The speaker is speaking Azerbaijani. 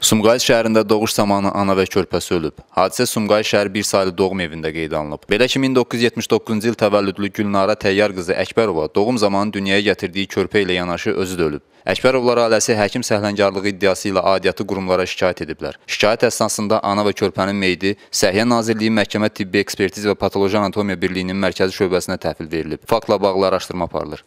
Sumqayıt şəhərində doğuş zamanı ana və körpəsi ölüb. Hadisə Sumqayıt şəhər bir saylı doğum evində qeydə alınıb. Belə ki, 1979-cu il təvəllüdlü Gülnara Təyyar qızı Əkbərova doğum zamanı dünyaya gətirdiyi körpə ilə yanaşı özü də ölüb. Əkbərovlar ailəsi həkim səhlənkarlığı iddiası ilə aidiyyatı qurumlara şikayət ediblər. Şikayət əsnasında ana və körpənin meyidi Səhiyyə Nazirliyi Məhkəmə Tibbi Ekspertiz və Patoloji Anatomiya Birliyinin mərkəzi şöbəsinə təhvil verilib. Faktla bağlı araşdırma aparılır.